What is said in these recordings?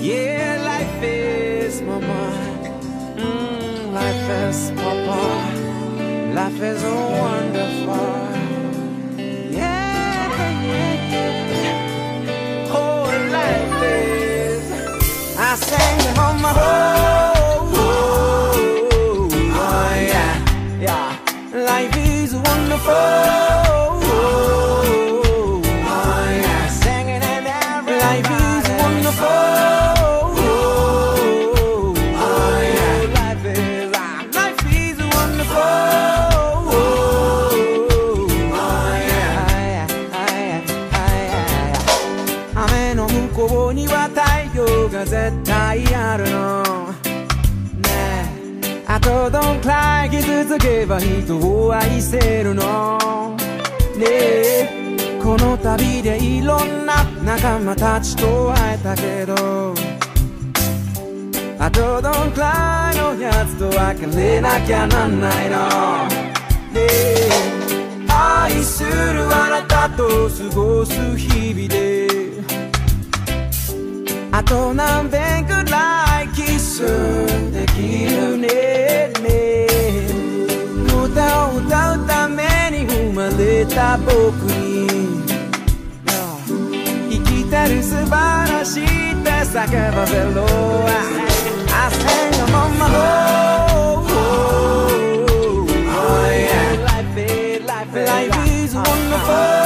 Yeah, life is mama. Mm, life is papa. Life is wonderful. Oh, I on my oh, oh, oh yeah, yeah. Life is wonderful. には太陽が絶対あるの。ねえ。あとどんくらい傷つけば人を愛せるの。ねえ。この旅でいろんな仲間たちと会えたけど。あとどんくらいのやつと別れなきゃなんないの。ね愛するあなたと過ごす日々で。あと何遍くらいキスできるねね歌を歌うために生まれた僕に生きてる素晴らしいって叫ばせろ I sang them on my own Oh yeah Life is, life is, life is wonderful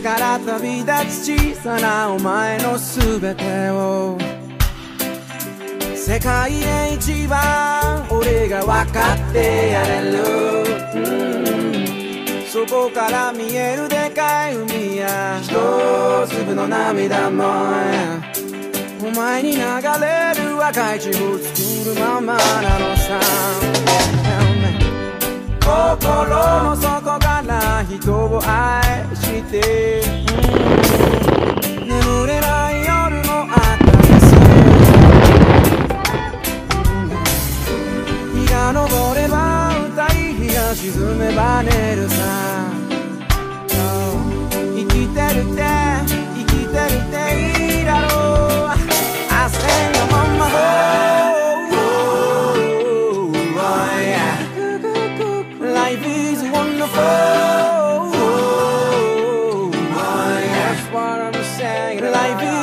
から旅立つ小さなお前のすべてを。世界で一番俺が分かってやれる、うんそこから見えるでかい海や一粒の涙もお前に流れる赤い血を作るままなのさ。心の底から人を愛 ter what I'm saying. Life is